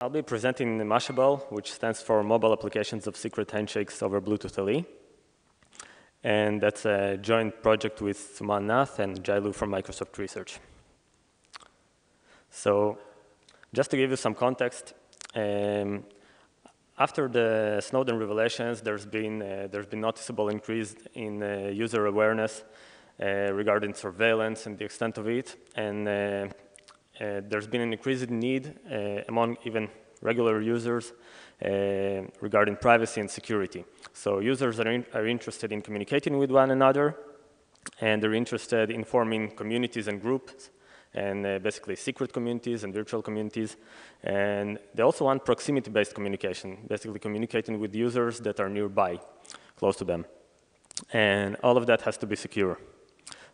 I'll be presenting the MASHaBLE, which stands for Mobile Applications of Secret Handshakes over Bluetooth LE. And that's a joint project with Suman Nath and Jie Liu from Microsoft Research. So just to give you some context, um, after the Snowden revelations, there's been, uh, there's been noticeable increase in uh, user awareness uh, regarding surveillance and the extent of it. And uh, there's been an increased need uh, among even regular users regarding privacy and security. So users are, in, are interested in communicating with one another, and they're interested in forming communities and groups and uh, basically secret communities and virtual communities. And they also want proximity-based communication, basically communicating with users that are nearby, close to them. And all of that has to be secure.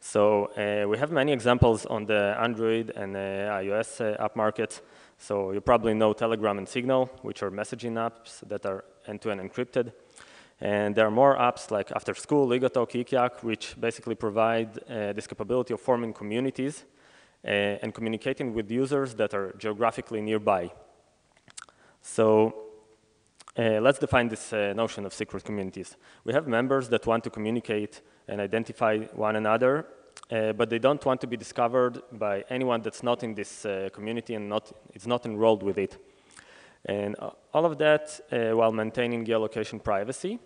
So uh, we have many examples on the Android and uh, iOS uh, app market. So you probably know Telegram and Signal, which are messaging apps that are end-to-end -end encrypted. And there are more apps like After School, Ligatalk, Yik which basically provide uh, this capability of forming communities uh, and communicating with users that are geographically nearby. So uh, let's define this uh, notion of secret communities. We have members that want to communicate and identify one another, uh, but they don't want to be discovered by anyone that's not in this uh, community and not, it's not enrolled with it. And all of that uh, while maintaining geolocation privacy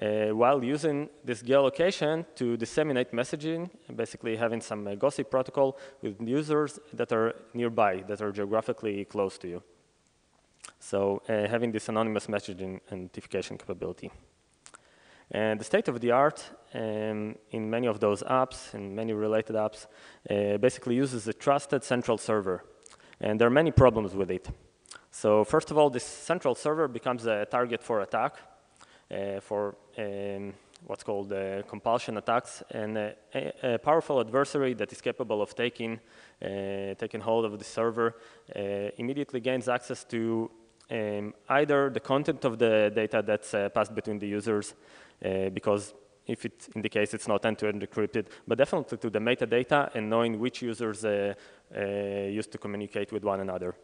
uh, while using this geolocation to disseminate messaging, basically having some uh, gossip protocol with users that are nearby, that are geographically close to you. So uh, having this anonymous messaging and notification capability. And the state of the art um, in many of those apps and many related apps uh, basically uses a trusted central server. And there are many problems with it. So first of all, this central server becomes a target for attack uh, for um, what's called uh, compulsion attacks, and uh, a, a, powerful adversary that is capable of taking, taking hold of the server immediately gains access to um, either the content of the data that's passed between the users, because if it indicates it's not end-to-end -end encrypted, but definitely to the metadata and knowing which users uh, uh, used to communicate with one another.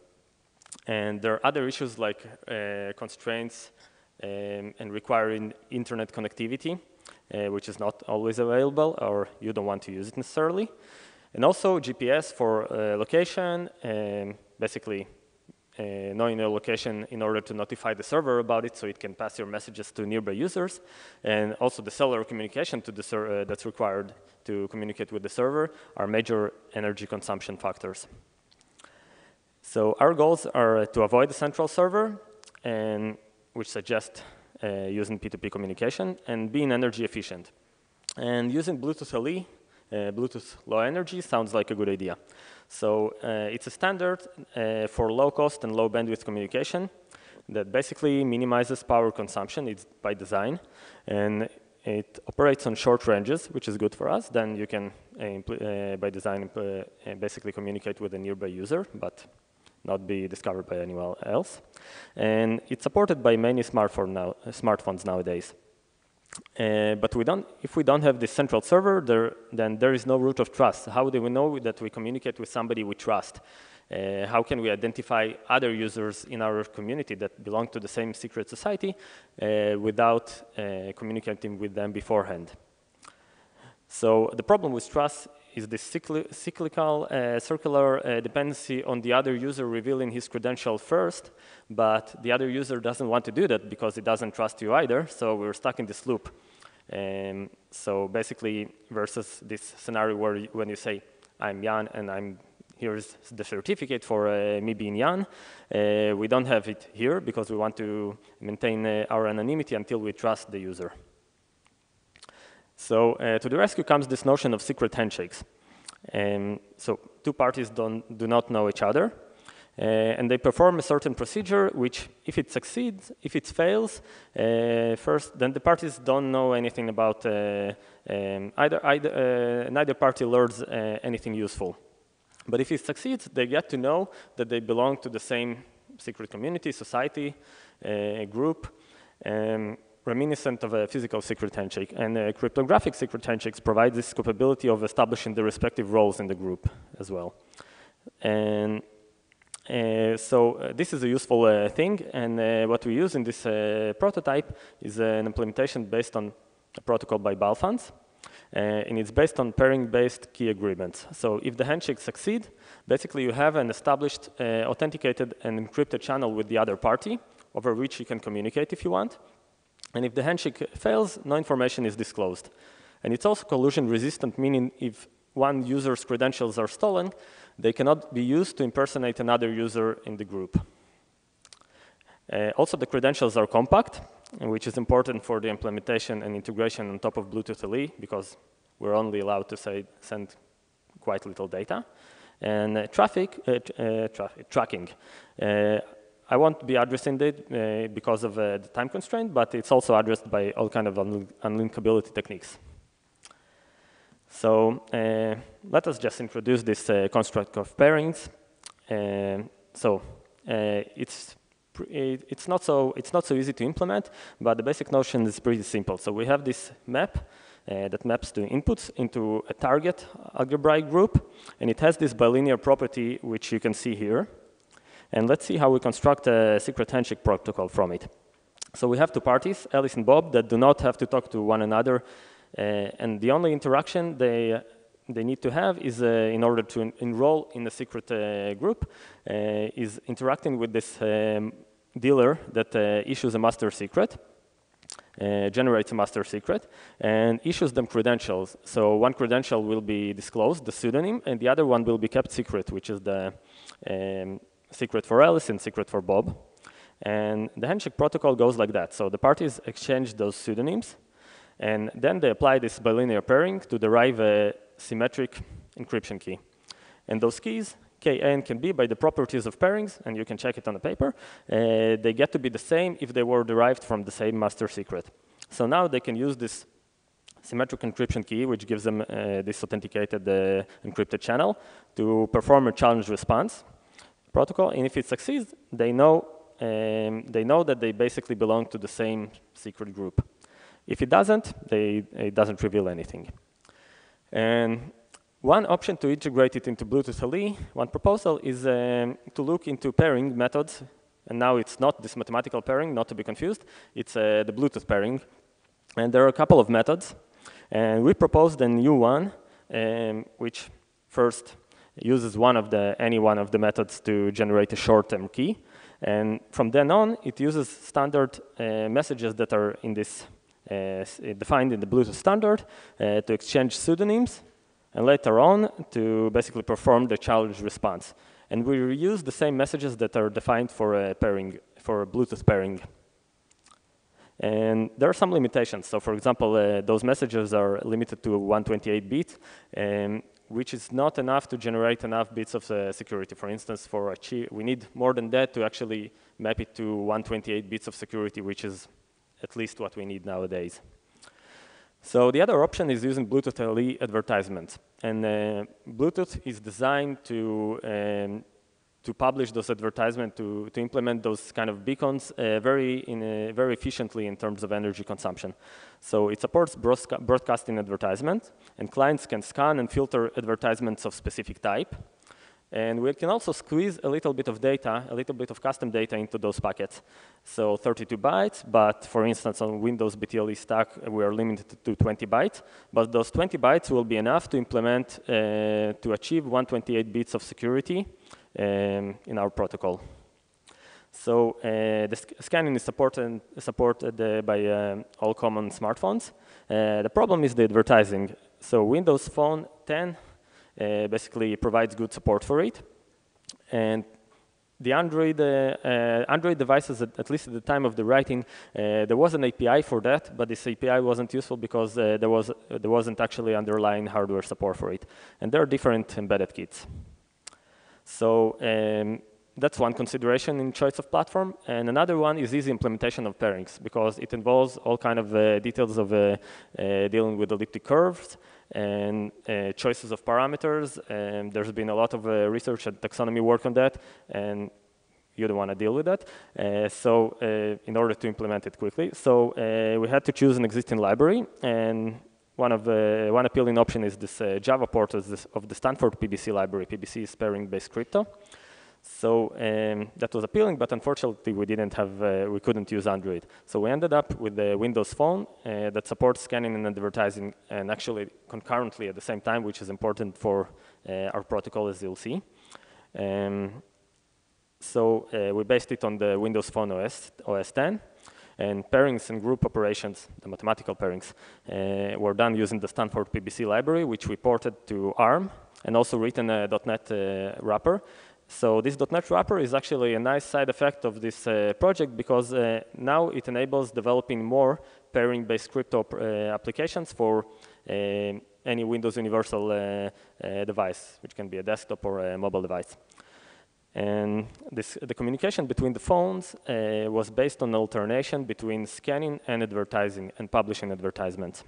And there are other issues like uh, constraints um, and requiring internet connectivity, uh, which is not always available or you don't want to use it necessarily. And also GPS for uh, location, um, basically uh, knowing your location in order to notify the server about it so it can pass your messages to nearby users. And also the cellular communication to the uh, that's required to communicate with the server are major energy consumption factors. So our goals are to avoid the central server and which suggests uh, using P2P communication and being energy efficient. And using Bluetooth LE, uh, Bluetooth Low Energy, sounds like a good idea. So uh, it's a standard uh, for low cost and low bandwidth communication that basically minimizes power consumption. It's by design. And it operates on short ranges, which is good for us. Then you can, uh, uh, by design, basically communicate with a nearby user, but not be discovered by anyone else. And it's supported by many smartphone now, smartphones nowadays. Uh, but we don't, if we don't have this central server, there, then there is no root of trust. How do we know that we communicate with somebody we trust? Uh, how can we identify other users in our community that belong to the same secret society uh, without uh, communicating with them beforehand? So the problem with trust is this cycli cyclical, uh, circular uh, dependency on the other user revealing his credential first, but the other user doesn't want to do that because he doesn't trust you either, so we're stuck in this loop. Um, so basically, versus this scenario where you, when you say, I'm Jan and I'm here's the certificate for uh, me being Jan. Uh, we don't have it here because we want to maintain uh, our anonymity until we trust the user. So uh, to the rescue comes this notion of secret handshakes. Um, so two parties don't, do not know each other, uh, and they perform a certain procedure, which if it succeeds, if it fails, uh, first, then the parties don't know anything about, uh, um, either, either uh, neither party learns uh, anything useful. But if it succeeds, they get to know that they belong to the same secret community, society, group, um, reminiscent of a physical secret handshake. And cryptographic secret handshakes provide this capability of establishing the respective roles in the group as well. And Uh, so uh, this is a useful uh, thing, and uh, what we use in this uh, prototype is an implementation based on a protocol by Balfanz, uh, and it's based on pairing-based key agreements. So if the handshake succeed, basically you have an established, authenticated and encrypted channel with the other party, over which you can communicate if you want. And if the handshake fails, no information is disclosed. And it's also collusion resistant, meaning if one user's credentials are stolen, they cannot be used to impersonate another user in the group. Uh, also, the credentials are compact, which is important for the implementation and integration on top of Bluetooth LE, because we're only allowed to say, send quite little data. And uh, traffic, uh, uh traffic tracking. Uh, I won't be addressing it uh, because of the time constraint, but it's also addressed by all kind of unlinkability techniques. So uh, let us just introduce this uh, construct of pairings. Uh, so it's it's not so it's not so easy to implement, but the basic notion is pretty simple. So we have this map uh, that maps the inputs into a target algebraic group, and it has this bilinear property which you can see here. And let's see how we construct a secret handshake protocol from it. So we have two parties, Alice and Bob, that do not have to talk to one another uh, and the only interaction they, they need to have is, uh, in order to enroll in a secret uh, group, is interacting with this um, dealer that issues a master secret. Uh, generates a master secret and issues them credentials. So one credential will be disclosed, the pseudonym, and the other one will be kept secret, which is the um, secret for Alice and secret for Bob. And the handshake protocol goes like that. So the parties exchange those pseudonyms, and then they apply this bilinear pairing to derive a symmetric encryption key. And those keys, K and can be by the properties of pairings, and you can check it on the paper, uh, they get to be the same if they were derived from the same master secret. So now they can use this symmetric encryption key, which gives them uh, this authenticated uh, encrypted channel, to perform a challenge response protocol. And if it succeeds, they know, um, they know that they basically belong to the same secret group. If it doesn't, they, it doesn't reveal anything. And one option to integrate it into Bluetooth LE, one proposal is um, to look into pairing methods. And now it's not this mathematical pairing, not to be confused. It's uh, the Bluetooth pairing. And there are a couple of methods. And we proposed a new one, um, which first uses one of the, any one of the methods to generate a short-term key. And from then on, it uses standard uh, messages that are in this uh, defined in the Bluetooth standard uh, to exchange pseudonyms and later on to basically perform the challenge response. And we reuse the same messages that are defined for a pairing, for a Bluetooth pairing. And there are some limitations. So for example, uh, those messages are limited to 128 bit, um, which is not enough to generate enough bits of uh, security. For instance, for a we need more than that to actually map it to 128 bits of security, which is at least what we need nowadays. So the other option is using Bluetooth LE advertisements. And uh, Bluetooth is designed to, um, to publish those advertisements, to, to implement those kind of beacons uh, very, in a, very efficiently in terms of energy consumption. So it supports broadcasting advertisement, and clients can scan and filter advertisements of specific type. And we can also squeeze a little bit of data, a little bit of custom data into those packets. So 32 bytes, but for instance, on Windows BTLE stack, we are limited to 20 bytes. But those 20 bytes will be enough to implement, uh, to achieve 128 bits of security um, in our protocol. So uh, the sc scanning is supported, supported uh, by uh, all common smartphones. Uh, the problem is the advertising. So Windows Phone 10 uh, basically provides good support for it. And the Android, uh, Android devices, at, at, least at the time of the writing, there was an API for that, but this API wasn't useful because there, was, there wasn't actually underlying hardware support for it. And there are different embedded kits. So um, that's one consideration in choice of platform. And another one is easy implementation of pairings because it involves all kind of uh, details of uh, uh, dealing with elliptic curves and uh, choices of parameters. And there's been a lot of uh, research and taxonomy work on that. And you don't want to deal with that. Uh, so in order to implement it quickly. So we had to choose an existing library. And one of the, one appealing option is this Java port of, this, of the Stanford PBC library. PBC is pairing-based crypto. So um, that was appealing, but unfortunately we didn't have, uh, we couldn't use Android. So we ended up with the Windows Phone uh, that supports scanning and advertising, and actually concurrently at the same time, which is important for uh, our protocol, as you'll see. Um, so uh, we based it on the Windows Phone OS, OS 10, and pairings and group operations, the mathematical pairings, uh, were done using the Stanford PBC library, which we ported to ARM, and also written a .NET uh, wrapper so this .NET wrapper is actually a nice side effect of this uh, project because uh, now it enables developing more pairing-based crypto uh, applications for uh, any Windows Universal device, which can be a desktop or a mobile device. And this, the communication between the phones was based on alternation between scanning and advertising and publishing advertisements.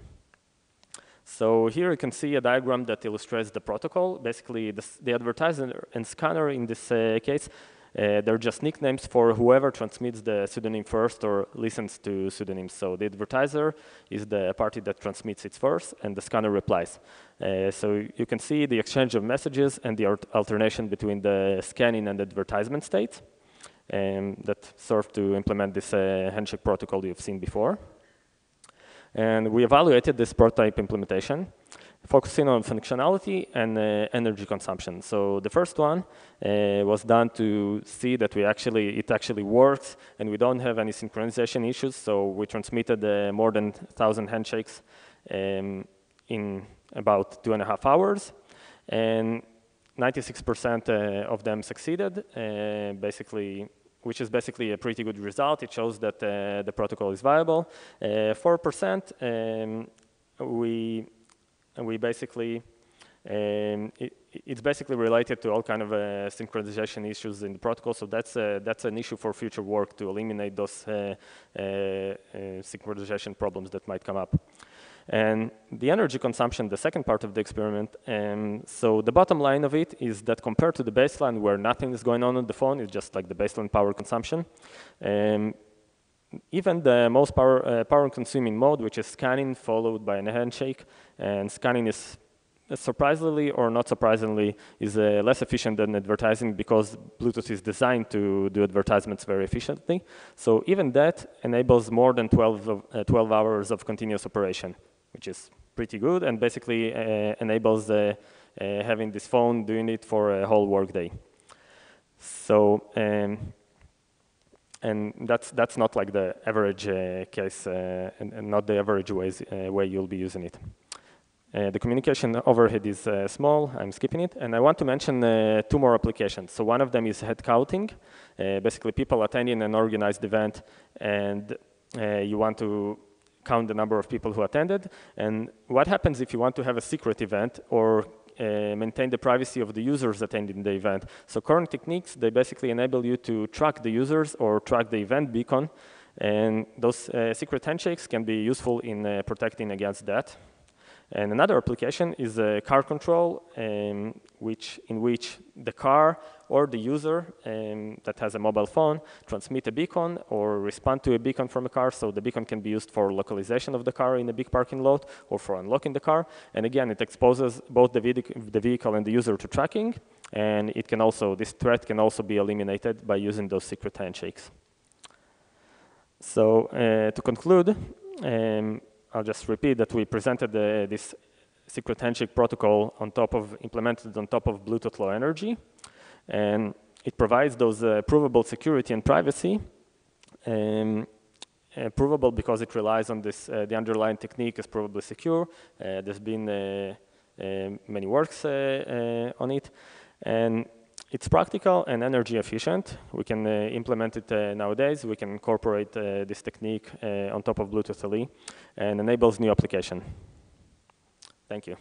So here you can see a diagram that illustrates the protocol. Basically, the advertiser and scanner in this uh, case, uh, they're just nicknames for whoever transmits the pseudonym first or listens to pseudonyms. So the advertiser is the party that transmits it first, and the scanner replies. Uh, so you can see the exchange of messages and the alternation between the scanning and advertisement states um, that serve to implement this uh, handshake protocol you've seen before. And we evaluated this prototype implementation, focusing on functionality and uh, energy consumption. So the first one uh, was done to see that we actually it actually works and we don't have any synchronization issues. So we transmitted uh, more than 1,000 handshakes um, in about two and a half hours. And 96% uh, of them succeeded, uh, basically which is basically a pretty good result. It shows that uh, the protocol is viable. 4% uh, um, we, we basically, um, it, it's basically related to all kind of uh, synchronization issues in the protocol. So that's, uh, that's an issue for future work to eliminate those uh, uh, synchronization problems that might come up. And the energy consumption, the second part of the experiment, um, so the bottom line of it is that compared to the baseline where nothing is going on on the phone, it's just like the baseline power consumption, um, even the most power, uh, power consuming mode, which is scanning followed by a handshake, and scanning is surprisingly or not surprisingly is uh, less efficient than advertising because Bluetooth is designed to do advertisements very efficiently. So even that enables more than 12, of, uh, 12 hours of continuous operation which is pretty good and basically uh, enables uh, uh, having this phone doing it for a whole workday. So, um, and that's that's not like the average uh, case uh, and, and, not the average ways, uh, way you'll be using it. the communication overhead is small, I'm skipping it, and I want to mention two more applications. So one of them is head counting, basically people attending an organized event and you want to count the number of people who attended. And what happens if you want to have a secret event or uh, maintain the privacy of the users attending the event. So current techniques, they basically enable you to track the users or track the event beacon. And those uh, secret handshakes can be useful in uh, protecting against that. And another application is a car control, um, which, in which the car or the user um, that has a mobile phone transmit a beacon or respond to a beacon from a car. So the beacon can be used for localization of the car in a big parking lot or for unlocking the car. And again, it exposes both the, the vehicle and the user to tracking. And it can also, this threat can also be eliminated by using those secret handshakes. So uh, to conclude, um, I'll just repeat that we presented the, this secret handshake protocol on top of, implemented on top of Bluetooth Low Energy. And it provides those uh, provable security and privacy. Um, uh, provable because it relies on this, uh, the underlying technique is provably secure. Uh, there's been uh, uh, many works on it. And it's practical and energy efficient. We can uh, implement it uh, nowadays. We can incorporate uh, this technique on top of Bluetooth LE and enables new application. Thank you.